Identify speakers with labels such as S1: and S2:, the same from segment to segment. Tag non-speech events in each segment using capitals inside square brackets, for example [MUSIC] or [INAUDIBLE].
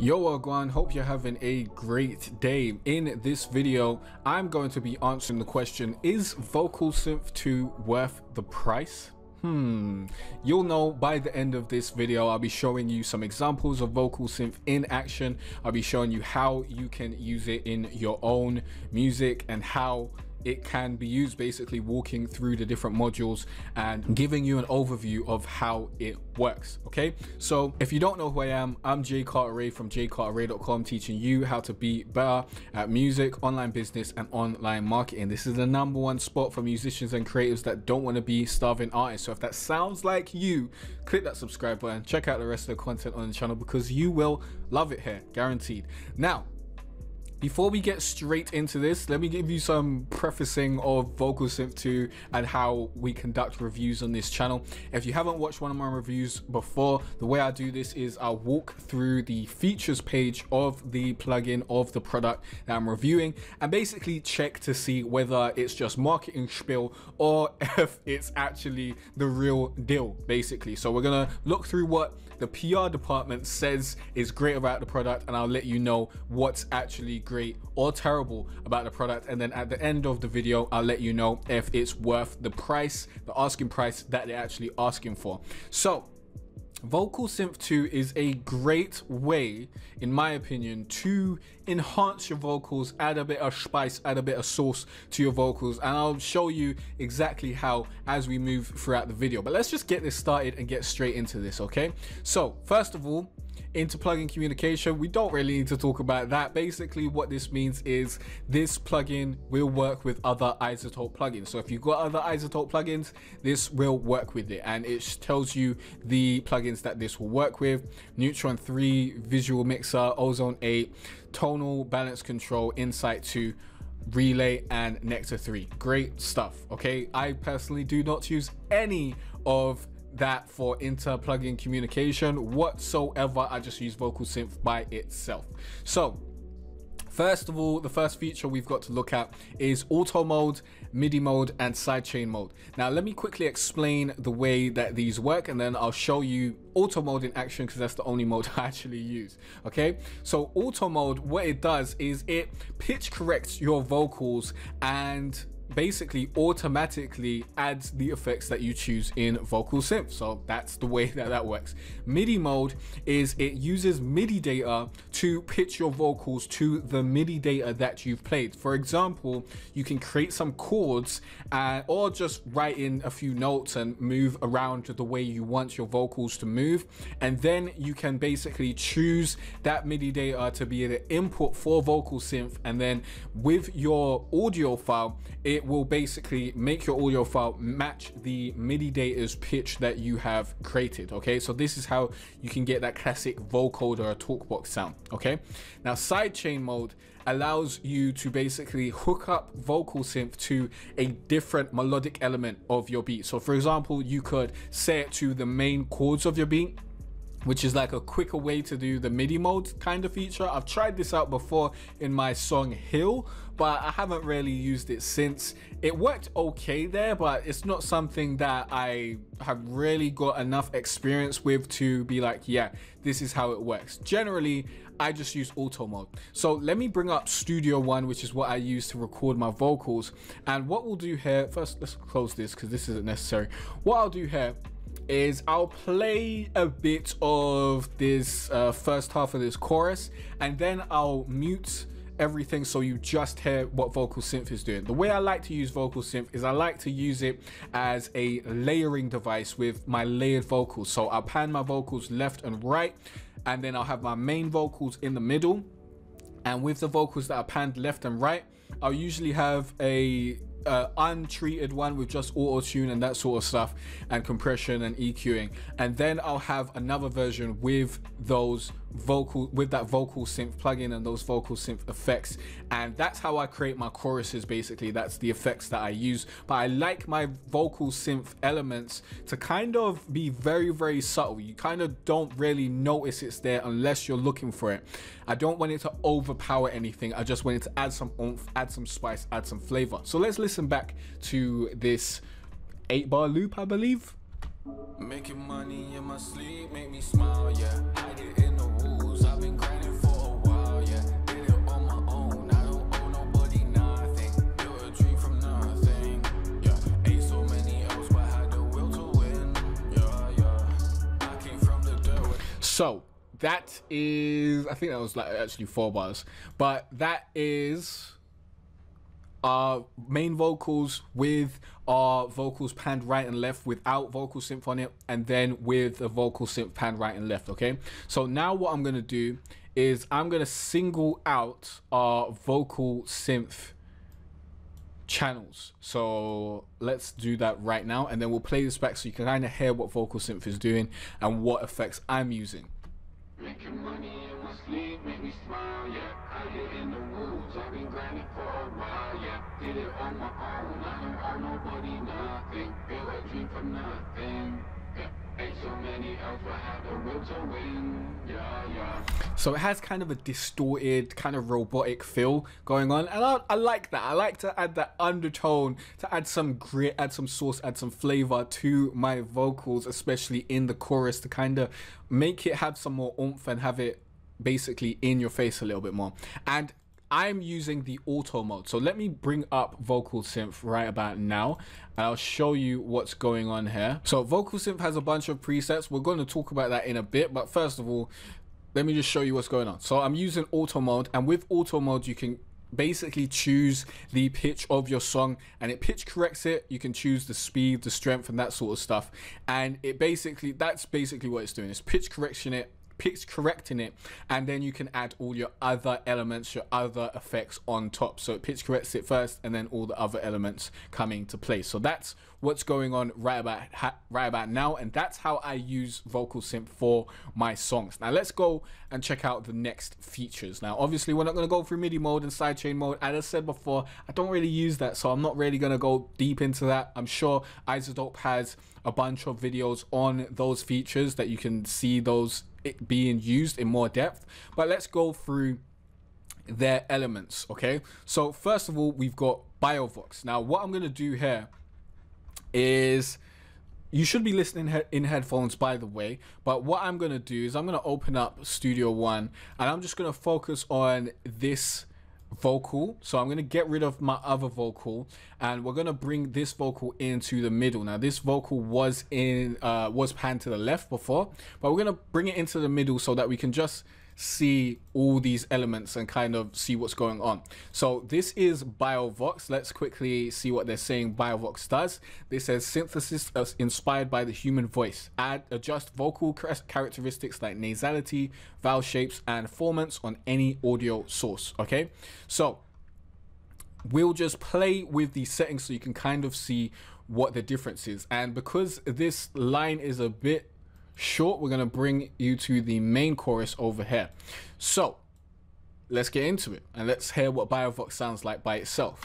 S1: Yo Wagwan, hope you're having a great day. In this video, I'm going to be answering the question, is Vocal Synth 2 worth the price? Hmm, you'll know by the end of this video, I'll be showing you some examples of vocal synth in action. I'll be showing you how you can use it in your own music and how it can be used basically walking through the different modules and giving you an overview of how it works okay? So if you don't know who i am i'm jay cartere from jaycartere.com teaching you how to be better at music online business and online marketing. This is the number one spot for musicians and creatives that don't want to be starving artists. So if that sounds like you click that subscribe button check out the rest of the content on the channel because you will love it here guaranteed. Now before we get straight into this, let me give you some prefacing of Vocal Synth 2 and how we conduct reviews on this channel. If you haven't watched one of my reviews before, the way I do this is I'll walk through the features page of the plugin of the product that I'm reviewing and basically check to see whether it's just marketing spiel or [LAUGHS] if it's actually the real deal, basically. So we're gonna look through what the PR department says is great about the product and I'll let you know what's actually great or terrible about the product and then at the end of the video I'll let you know if it's worth the price the asking price that they're actually asking for so Vocal Synth 2 is a great way, in my opinion, to enhance your vocals, add a bit of spice, add a bit of sauce to your vocals, and I'll show you exactly how as we move throughout the video. But let's just get this started and get straight into this, okay? So, first of all, into plugin communication. We don't really need to talk about that. Basically what this means is this plugin will work with other iZotope plugins. So if you've got other iZotope plugins this will work with it. And it tells you the plugins that this will work with. Neutron 3 visual mixer ozone 8 tonal balance control insight 2 relay and nectar 3 great stuff okay? I personally do not use any of that for inter plugin communication whatsoever. I just use Vocal Synth by itself. So First of all, the first feature we've got to look at is auto mode, MIDI mode, and sidechain mode. Now, let me quickly explain the way that these work, and then I'll show you auto mode in action because that's the only mode [LAUGHS] I actually use. Okay, so auto mode, what it does is it pitch corrects your vocals and basically automatically adds the effects that you choose in vocal synth. So that's the way [LAUGHS] that that works. Midi mode is it uses midi data to pitch your vocals to the midi data that you've played. For example you can create some chords uh, or just write in a few notes and move around the way you want your vocals to move. And then you can basically choose that midi data to be the input for vocal synth. And then with your audio file it it will basically make your audio file match the MIDI data's pitch that you have created. Okay, so this is how you can get that classic vocoder or talkbox sound. Okay, now sidechain mode allows you to basically hook up vocal synth to a different melodic element of your beat. So for example, you could set it to the main chords of your beat which is like a quicker way to do the MIDI mode kind of feature. I've tried this out before in my song Hill, but I haven't really used it since. It worked okay there, but it's not something that I have really got enough experience with to be like, yeah, this is how it works. Generally, I just use auto mode. So let me bring up Studio One, which is what I use to record my vocals. And what we'll do here, first let's close this because this isn't necessary. What I'll do here is I'll play a bit of this uh, first half of this chorus and then I'll mute everything so you just hear what vocal synth is doing. The way i like to use vocal synth is i like to use it as a layering device with my layered vocals. So i'll pan my vocals left and right and then i'll have my main vocals in the middle. And with the vocals that are panned left and right i'll usually have a uh, untreated one with just auto tune and that sort of stuff and compression and EQing and then I'll have another version with those vocal with that vocal synth plugin and those vocal synth effects. And that's how I create my choruses basically. That's the effects that I use. But I like my vocal synth elements to kind of be very very subtle. You kind of don't really notice it's there unless you're looking for it. I don't want it to overpower anything. I just want it to add some oomph add some spice add some flavor. So let's listen back to this eight bar loop I believe. Making money in my sleep, make me smile, yeah. So that is, I think that was like actually four bars, but that is our main vocals with our vocals panned right and left without vocal synth on it and then with a vocal synth panned right and left okay? So now what i'm to do is i'm to single out our vocal synth channels. So let's do that right now and then we'll play this back so you can kind of hear what vocal synth is doing and what effects i'm using. So it has kind of a distorted, kind of robotic feel going on, and I, I like that. I like to add that undertone, to add some grit, add some sauce, add some flavor to my vocals, especially in the chorus, to kind of make it have some more oomph and have it basically in your face a little bit more. And I'm using the auto mode. So let me bring up Vocal Synth right about now and I'll show you what's going on here. So Vocal Synth has a bunch of presets. We're going to talk about that in a bit, but first of all, let me just show you what's going on. So I'm using auto mode and with auto mode, you can basically choose the pitch of your song and it pitch corrects it you can choose the speed the strength and that sort of stuff and it basically that's basically what it's doing it's pitch correction it pitch correcting it and then you can add all your other elements your other effects on top. So it pitch corrects it first and then all the other elements coming to play. So that's what's going on right about right about now and that's how I use vocal synth for my songs now let's go and check out the next features now obviously we're not going to go through MIDI mode and sidechain mode as I said before I don't really use that so I'm not really going to go deep into that I'm sure iZotope has a bunch of videos on those features that you can see those being used in more depth. But let's go through their elements, okay? So first of all, we've got BioVox. Now, what I'm going to do here is you should be listening he in headphones by the way. But what i'm going to do is i'm going to open up studio one and i'm just going to focus on this vocal. So i'm going to get rid of my other vocal and we're going to bring this vocal into the middle. Now this vocal was in uh was panned to the left before but we're going to bring it into the middle so that we can just see all these elements and kind of see what's going on. So this is BioVox. Let's quickly see what they're saying BioVox does. This says synthesis inspired by the human voice. Add adjust vocal characteristics like nasality, vowel shapes, and formants on any audio source. Okay, so we'll just play with these settings so you can kind of see what the difference is. And because this line is a bit short, we're going to bring you to the main chorus over here. So let's get into it and let's hear what BioVox sounds like by itself.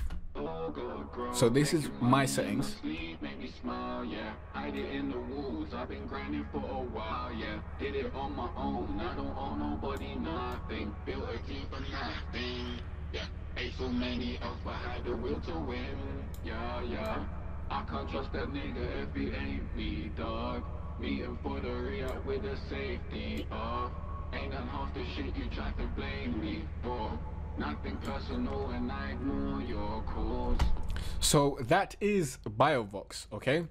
S1: So this is my settings. In the woods, I've been grinding for a while, yeah. Did it on my own, I don't nobody nothing. Yeah. So many else, had the will to win, yeah, yeah. I can't trust that nigga if he ain't me, dog. Meeting for the re-up with the safety off. Ain't none half the shit you try to blame me for. Nothing personal and I ignore your calls. So that is BioVox, okay?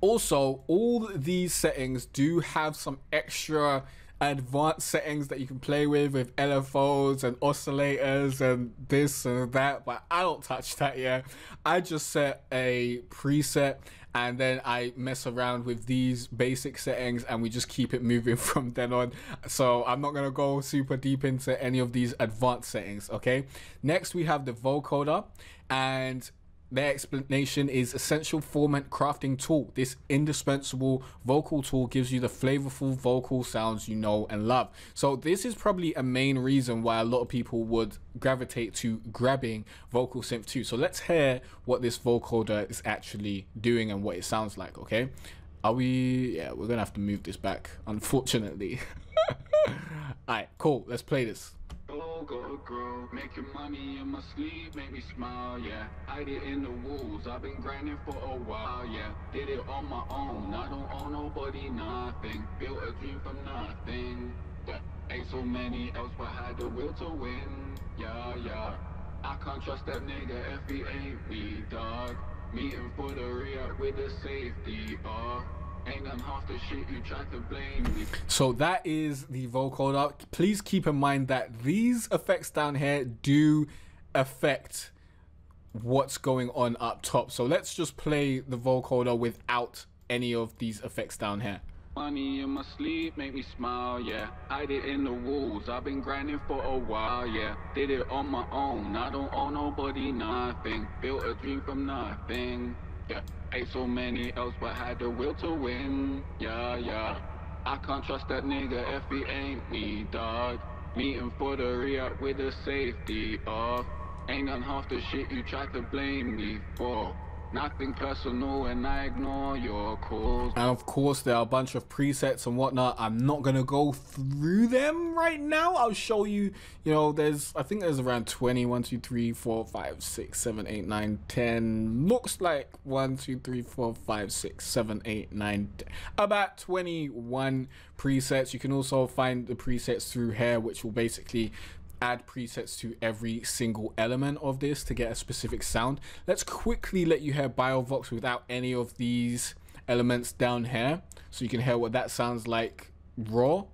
S1: Also, all these settings do have some extra advanced settings that you can play with with LFOs and oscillators and this and that, but I don't touch that yet. I just set a preset and then I mess around with these basic settings and we just keep it moving [LAUGHS] from then on. So I'm not gonna go super deep into any of these advanced settings, okay? Next we have the vocoder and their explanation is essential formant crafting tool. This indispensable vocal tool gives you the flavorful vocal sounds you know and love. So this is probably a main reason why a lot of people would gravitate to grabbing Vocal Synth 2. So let's hear what this vocoder is actually doing and what it sounds like, okay? Are we... Yeah, we're gonna have to move this back, unfortunately. [LAUGHS] Alright, cool. Let's play this gotta grow. Making money in my sleep, make me smile, yeah. I did in the woods, I've been grinding for a while, yeah. Did it on my own, I don't owe nobody nothing. Built a dream from nothing, yeah. Ain't so many else, but had the will to win, yeah, yeah. I can't trust that nigga if he ain't me, dog. Meeting for the re with the safety, uh. So that is the vocoder. Please keep in mind that these effects down here do affect what's going on up top. So let's just play the vocoder without any of these effects down here.
S2: Money in my sleep make me smile, yeah. I did in the walls, I've been grinding for a while, yeah. Did it on my own, I don't owe nobody nothing. Built a dream from nothing, yeah. Ate so many else, but had the will to win, yeah, yeah. I can't trust that nigga if he ain't me, dog. Meeting for the re-up with the safety off. Ain't done half the shit you tried to blame me for. Nothing personal and I ignore your calls.
S1: And of course there are a bunch of presets and whatnot. I'm not gonna go through them right now. I'll show you, you know, there's I think there's around 20, 1, 2, 3, 4, 5, 6, 7, 8, 9, 10. Looks like 1, 2, 3, 4, 5, 6, 7, 8, 9, 10. About 21 presets. You can also find the presets through here, which will basically add presets to every single element of this to get a specific sound. Let's quickly let you hear Biovox without any of these elements down here so you can hear what that sounds like raw.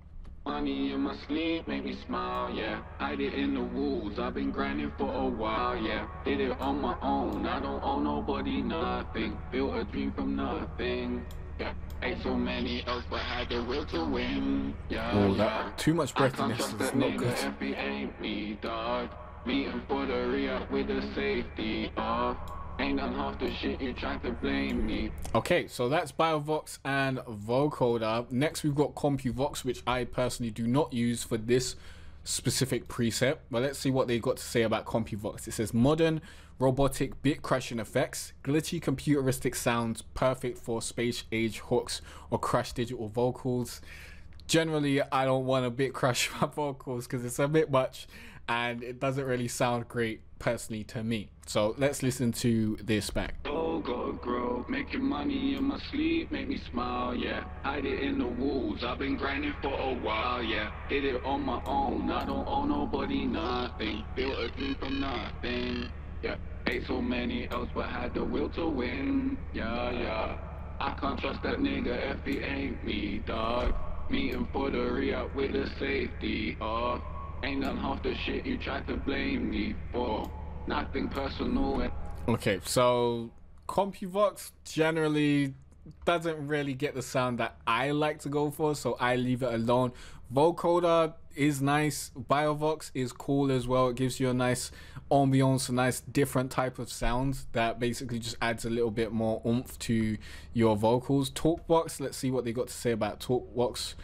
S2: Money in my make me smile, yeah. I did in the walls, I've been grinding for a while, yeah. Did it on my own, I don't owe nobody nothing. Built a dream from nothing. Yeah, ate so many else, but had the will to win. Yeah,
S1: oh,
S2: yeah.
S1: too much breathiness is not good.
S2: Ain't me, dog. Meeting for the re-up with the safety off. Ain't done half the shit you tried to blame me.
S1: Okay, so that's Biovox and Vocoder. Next, we've got CompuVox, which I personally do not use for this specific preset. But let's see what they've got to say about CompuVox. It says modern robotic bit crashing effects, glitchy computeristic sounds perfect for space age hooks or crash digital vocals. Generally, I don't want to bit crash [LAUGHS] my vocals because it's a bit much and it doesn't really sound great personally to me. So let's listen to this back.
S2: God, grow, money in my sleep, make me smile, yeah. Hide it in the walls, I've been grinding for a while, yeah. It on my own, I don't owe nobody nothing. Built a dream from nothing, yeah. Ate so many else, but had the will to win, yeah, yeah. I can't trust that nigga if he ain't me, dog. Meeting for the re-up with the safety off. Ain't done half the shit you tried to blame me for. Nothing personal.
S1: Okay, so CompuVox generally doesn't really get the sound that I like to go for, so I leave it alone. Vocoder is nice. Biovox is cool as well. It gives you a nice ambiance, a nice different type of sound that basically just adds a little bit more oomph to your vocals. Talkbox, let's see what they got to say about Talkbox.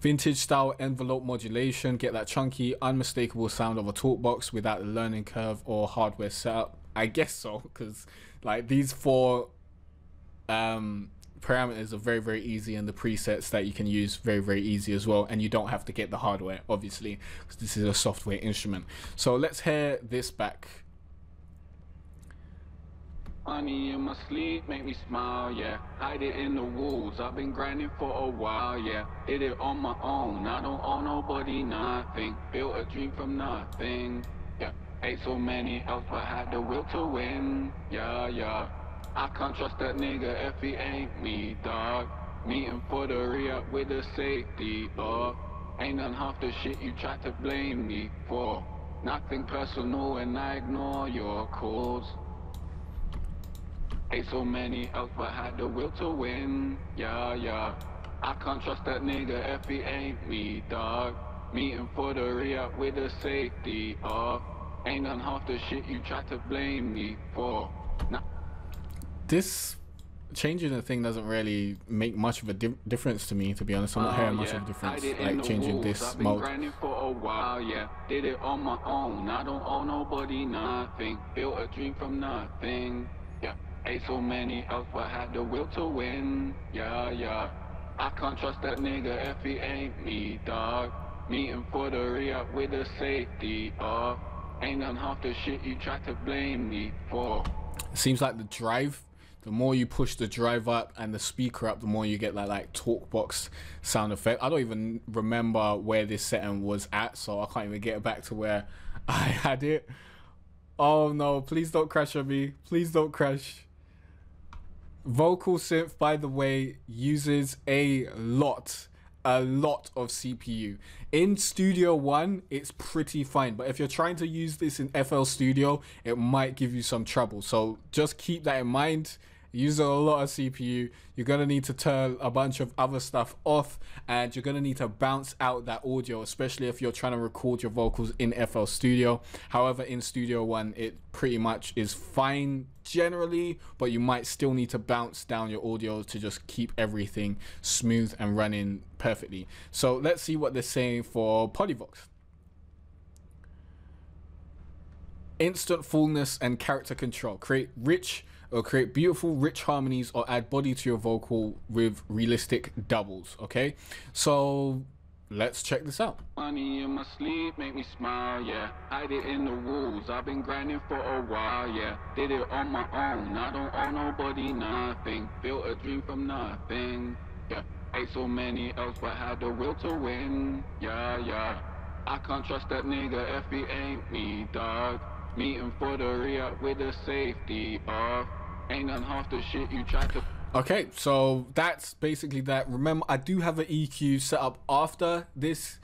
S1: Vintage style envelope modulation, get that chunky, unmistakable sound of a talkbox without the learning curve or hardware setup. I guess so, because like these four um, parameters are very, very easy and the presets that you can use very, very easy as well. And you don't have to get the hardware, obviously, because this is a software instrument. So let's hear this back.
S2: Money in my sleep make me smile, yeah. Hide it in the walls, I've been grinding for a while, yeah. Did it on my own, I don't owe nobody nothing. Built a dream from nothing, yeah. Ate so many else, but had the will to win, yeah, yeah. I can't trust that nigga if he ain't me, dog. Meeting for the re-up with the safety off. Ain't done half the shit you tried to blame me for. Nothing personal and I ignore your calls. Ate so many else, but had the will to win. Yeah, yeah. I can't trust that nigga if he ain't me, dog. Meeting for the re-up with the safety off. Ain't done half the shit you tried to blame me for. Nah.
S1: This changing the thing doesn't really make much of a di difference to me, to be honest. I'm not hearing uh, much yeah. of a difference, like changing
S2: walls.
S1: this
S2: I've been
S1: mode.
S2: for a while, yeah. Did it on my own. I don't owe nobody nothing. Built a dream from nothing, yeah. Ate so many else, but had the will to win. Yeah, yeah. I can't trust that nigga if he ain't me, dog. Meeting for the re-up with the safety off. Ain't done half the shit you try to blame me for.
S1: It seems like the drive, the more you push the drive up and the speaker up, the more you get that like talk box sound effect. I don't even remember where this setting was at, so I can't even get back to where [LAUGHS] I had it. Oh no, please don't crash on me. Please don't crash. Vocal synth, by the way, uses a lot, a lot of CPU. In Studio One, it's pretty fine, but if you're trying to use this in FL Studio, it might give you some trouble. So just keep that in mind using a lot of CPU. You're gonna need to turn a bunch of other stuff off, and you're gonna need to bounce out that audio, especially if you're trying to record your vocals in FL Studio. However, in Studio One, it pretty much is fine generally, but you might still need to bounce down your audio to just keep everything smooth and running perfectly. So let's see what they're saying for Polyvox. Instant fullness and character control. Create rich or create beautiful, rich harmonies or add body to your vocal with realistic doubles. Okay, so let's check this out.
S2: Money in my sleep make me smile, yeah. Hide it in the walls. I've been grinding for a while, yeah. Did it on my own. I don't owe nobody nothing. Built a dream from nothing, yeah. Ate so many else, but had the will to win, yeah, yeah. I can't trust that nigga if he ain't me, dog. Meeting for the re with the safety off. Ain't none half the shit you tried to.
S1: Okay, so that's basically that. Remember, I do have an EQ set up after this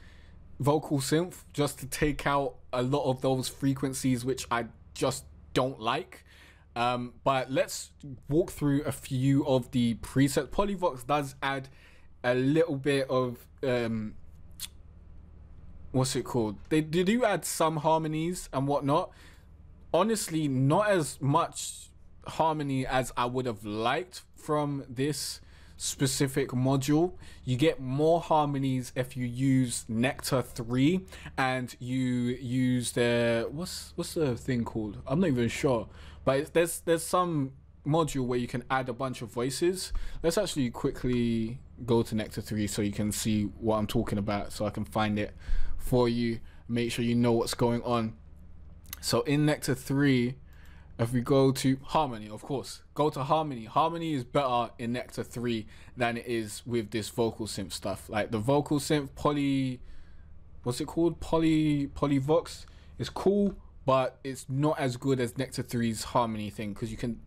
S1: vocal synth just to take out a lot of those frequencies which I just don't like. Um, but let's walk through a few of the presets. Polyvox does add a little bit of um, what's it called? They, they do add some harmonies and whatnot. Honestly, not as much harmony as I would have liked from this specific module. You get more harmonies if you use Nectar 3 and you use the what's what's the thing called? I'm not even sure. But there's there's some module where you can add a bunch of voices. Let's actually quickly go to Nectar 3 so you can see what I'm talking about so I can find it for you. Make sure you know what's going on. So in Nectar 3, if we go to Harmony, of course, go to Harmony. Harmony is better in Nectar 3 than it is with this vocal synth stuff. Like the vocal synth poly, what's it called? Poly, Polyvox is cool, but it's not as good as Nectar 3's Harmony thing because you can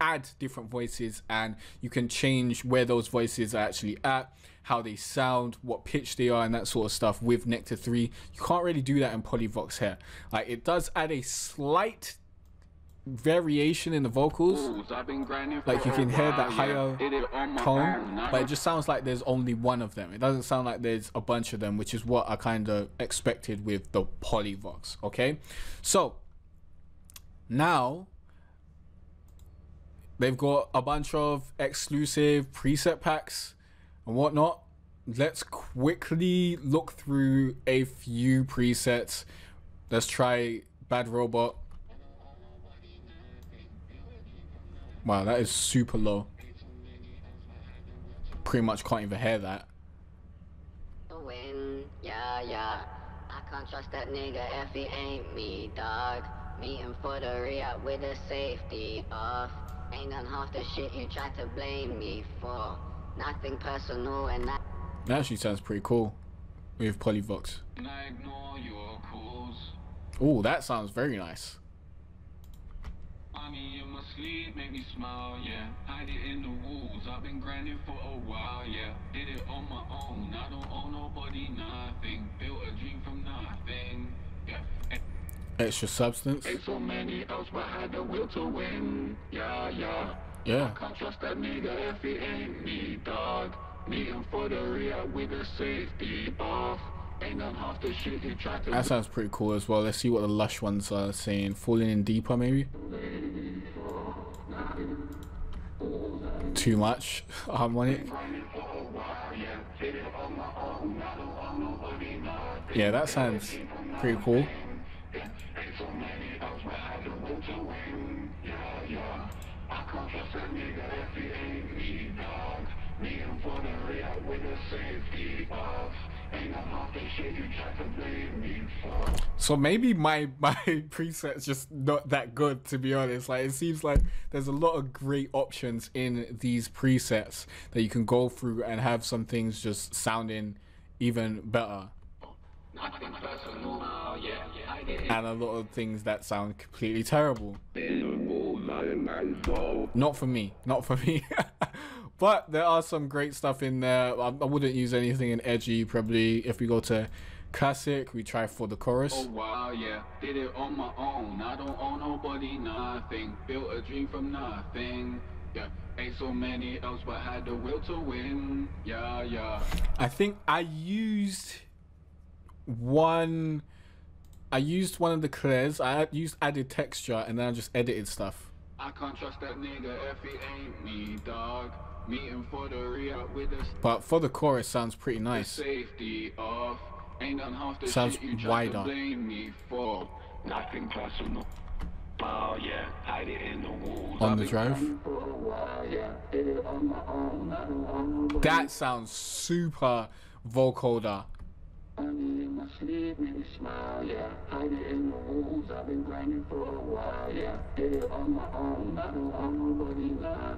S1: add different voices and you can change where those voices are actually at, how they sound, what pitch they are, and that sort of stuff with Nectar 3. You can't really do that in Polyvox here. Like it does add a slight variation in the vocals. Like you can hear that higher tone, but it just sounds like there's only one of them. It doesn't sound like there's a bunch of them, which is what I kind of expected with the Polyvox. Okay, so now they've got a bunch of exclusive preset packs and whatnot. Let's quickly look through a few presets. Let's try Bad Robot. Wow, that is super low. Pretty much can't even hear that.
S3: Win, yeah, yeah. I can't trust that nigga if he ain't me, dog. Meeting for the re-up with the safety off. Ain't done half the shit you tried to blame me for. Nothing personal and that.
S1: That actually sounds pretty cool with Polyvox. Oh, that sounds very nice
S2: me in my sleep, make me smile, yeah. Hide it in the walls, I've been grinding for a while, yeah. Did it on my own, I don't owe nobody nothing. Built a dream from nothing, yeah.
S1: Extra substance.
S2: Ain't so many else, but had the will to win, yeah, yeah.
S1: Yeah.
S2: I can't trust that nigga if he ain't me, dog. Meeting for the real with the safety off. That
S1: sounds pretty cool as well. Let's see what the lush ones are saying. Falling in deeper, maybe? Too much harmonic. Yeah, that sounds pretty cool. So maybe my [LAUGHS] my preset's just not that good to be honest. Like it seems like there's a lot of great options in these presets that you can go through and have some things just sounding even better. and a lot of things that sound completely terrible. Not for me, not for me. [LAUGHS] but there are some great stuff in there. I, I wouldn't use anything in edgy. Probably if we go to classic, we try for the chorus.
S2: Oh wow, yeah, did it on my own. I don't owe nobody nothing. Built a dream from nothing. Yeah, ain't so many else, but had the will to win. Yeah, yeah.
S1: I think I used one. I used one of the clears. I used added texture, and then I just edited stuff.
S2: I can't trust that nigga if he ain't me, dog. Meeting for the re-up with the
S1: But for the chorus, sounds pretty nice.
S2: safety off. Ain't done half the
S1: Sounds
S2: shit you
S1: wider.
S2: to blame me for. Nothing personal. Oh yeah, hide it in the walls.
S1: On the drive?
S2: grinding For a while, yeah. Did it on my own. I don't want nobody.
S1: That sounds super vocoder.
S2: Honey in my sleep, make me smile, yeah. Hide it in the walls. I've been grinding for a while, yeah. Did it on my own. I don't want nobody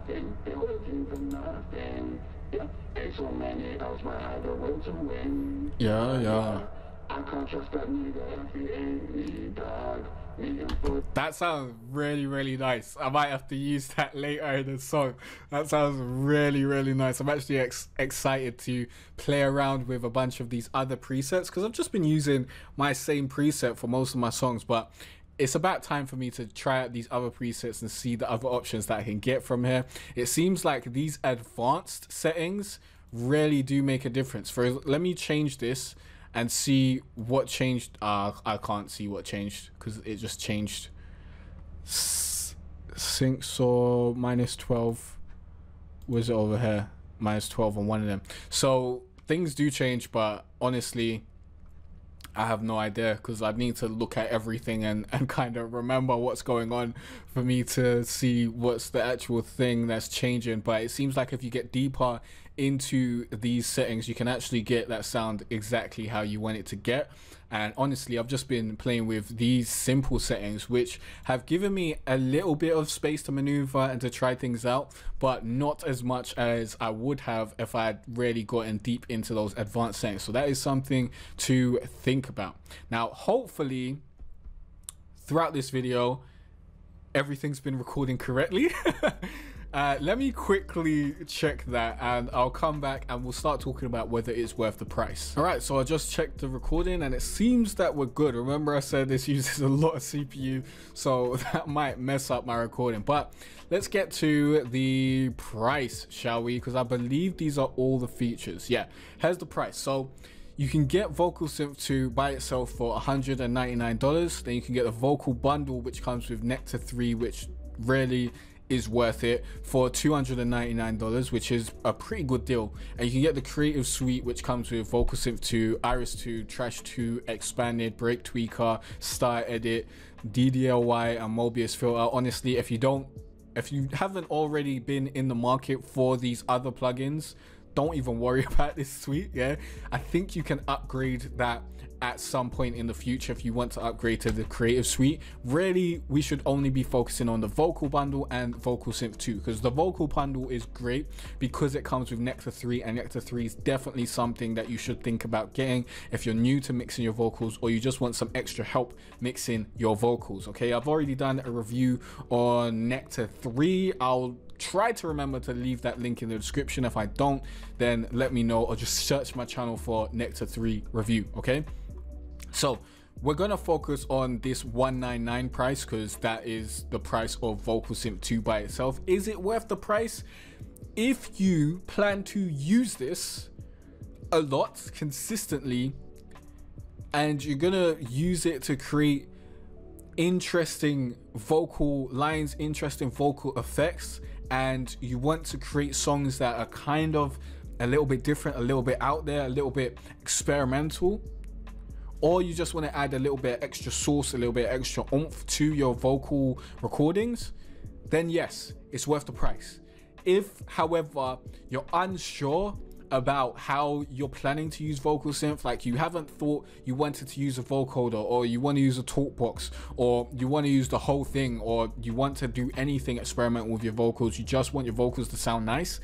S2: nothing. Dream from nothing. Yeah, so many else, the will to win.
S1: Yeah, yeah.
S2: I can't trust that if ain't me, dog. For
S1: That sounds really, really nice. I might have to use that later in the song. That sounds really, really nice. I'm actually ex- excited to play around with a bunch of these other presets because I've just been using my same preset for most of my songs, but it's about time for me to try out these other presets and see the other options that I can get from here. It seems like these advanced settings really do make a difference. For let me change this and see what changed. Uh, I can't see what changed because it just changed. Sync saw minus 12 was it over here minus 12 on one of them so things do change but honestly I have no idea because I need to look at everything and, and kind of remember what's going on for me to see what's the actual thing that's changing. But it seems like if you get deeper into these settings, you can actually get that sound exactly how you want it to get. And honestly, I've just been playing with these simple settings, which have given me a little bit of space to maneuver and to try things out, but not as much as I would have if I had really gotten deep into those advanced settings. So that is something to think about. Now, hopefully, throughout this video, everything's been recording correctly. [LAUGHS] uh, let me quickly check that and I'll come back and we'll start talking about whether it's worth the price. All right, so I just checked the recording and it seems that we're good. Remember I said this [LAUGHS] uses a lot of CPU, so [LAUGHS] that might mess up my recording. But let's get to the price, shall we? Because I believe these are all the features. Yeah, here's the price. So you can get Vocal Synth 2 by itself for $199. Then you can get the Vocal Bundle, which comes with Nectar 3, which really is worth it for $299, which is a pretty good deal. And you can get the Creative Suite, which comes with Vocal Synth 2, Iris 2, Trash 2, Expanded, Break Tweaker, Stutter Edit, DDLY, and Mobius Filter. Honestly, if you don't if you haven't already been in the market for these other plugins, don't even worry [LAUGHS] about this suite. Yeah, I think you can upgrade that at some point in the future if you want to upgrade to the creative suite. Really, we should only be focusing on the vocal bundle and vocal synth 2 because the vocal bundle is great because it comes with Nectar 3 and Nectar 3 is definitely something that you should think about getting if you're new to mixing your vocals or you just want some extra help mixing your vocals. Okay, I've already done a review on Nectar 3. I'll try to remember to leave that link in the description. If I don't, then let me know or just search my channel for Nectar 3 review. Okay. So we're gonna focus on this 199 price because that is the price of Vocal Synth 2 by itself. Is it worth the price? If you plan to use this a lot consistently and you're gonna use it to create interesting vocal lines, interesting vocal effects, and you want to create songs that are kind of a little bit different, a little bit out there, a little bit experimental, or you just want to add a little bit extra sauce, a little bit extra oomph to your vocal recordings, then yes, it's worth the price. If, however, you're unsure about how you're planning to use vocal synth, like you haven't thought you wanted to use a vocoder, or you want to use a talk box, or you want to use the whole thing, or you want to do anything experimental with your vocals, you just want your vocals to sound nice,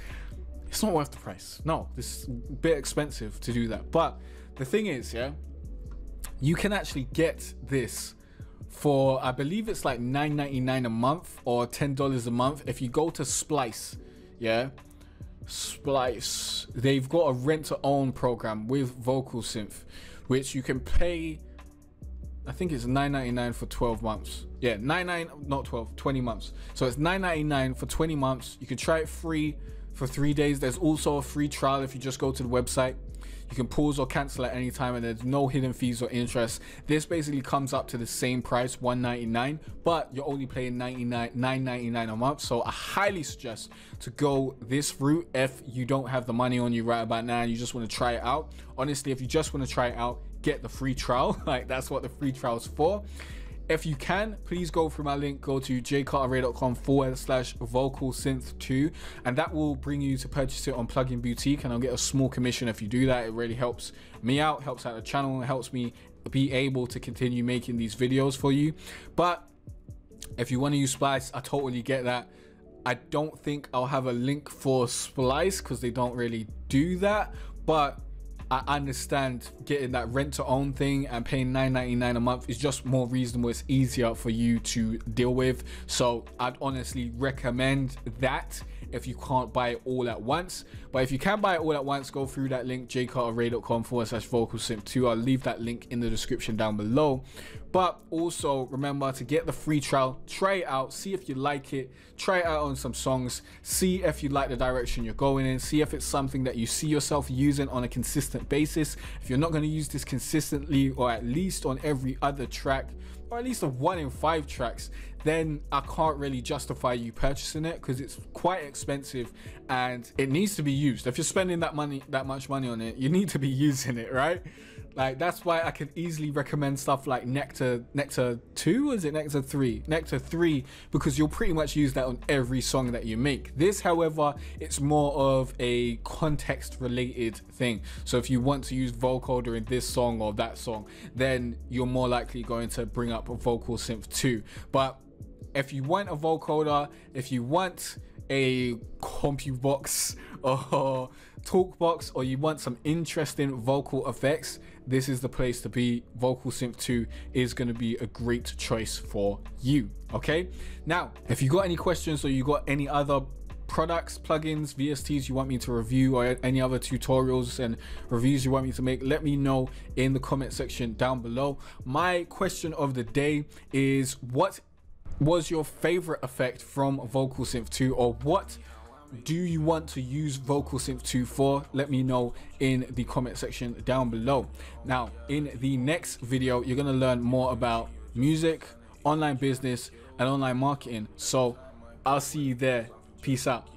S1: it's not worth the price. No, is a bit expensive to do that. But the thing is, yeah, you can actually get this for I believe it's like 9.99 a month or $10 a month if you go to Splice, yeah? Splice. They've got a rent to own program with Vocal Synth which you can pay I think it's 9.99 for 12 months. Yeah, 99 not 12, 20 months. So it's 9.99 for 20 months. You can try it free for 3 days. There's also a free trial if you just go to the website. You can pause or cancel at any time and there's no hidden fees or interest. This basically comes up to the same price, 199, but you're only paying 99 9.99 a month. So I highly suggest to go this route if you don't have the money on you right about now and you just want to try it out. Honestly, if you just want to try it out, get the free trial. [LAUGHS] like that's what the free trial is for. If you can, please go through my link, go to jaycartere.com forward slash vocal synth 2, and that will bring you to purchase it on Plugin Boutique. And I'll get a small commission if you do that. It really helps me out, helps out the channel, helps me be able to continue making these videos for you. But if you want to use Splice, I totally get that. I don't think I'll have a link for Splice because they don't really do that. But I understand getting that rent to own thing and paying 9.99 a month is just more reasonable. It's easier for you to deal with. So I'd honestly recommend that if you can't buy it all at once. But if you can buy it all at once, go through that link, jaycartere.com forward slash vocal synth 2. I'll leave that link in the description down below. But also remember to get the free trial, try it out, see if you like it, try it out on some songs, see if you like the direction you're going in, see if it's something that you see yourself using on a consistent basis. If you're not going to use this consistently or at least on every other track, or at least a one in five tracks, then I can't really justify you purchasing it because it's quite expensive and it needs to be used. If you're spending that money, that much money on it, you need to be [LAUGHS] using it, right? Like that's why I can easily recommend stuff like Nectar, Nectar 2, is it Nectar 3? Nectar 3, because you'll pretty much use that on every song that you make. This, however, it's more of a context related thing. So if you want to use vocoder in this song or that song, then you're more likely going to bring up a vocal synth 2. But if you want a vocoder, if you want a CompuVox or [LAUGHS] uh, TalkBox, or you want some interesting vocal effects, this is the place to be. Vocal Synth 2 is going to be a great choice for you. Okay. Now, if you got any questions or you got any other products, plugins, VSTs you want me to review or any other tutorials and reviews you want me to make, let me know in the comment section down below. My question of the day is what was your favorite effect from Vocal Synth 2 or what do you want to use Vocal Synth 2 for? Let me know in the comment section down below. Now, in the next video, you're going to learn more about music, online business, and online marketing. So I'll see you there. Peace out.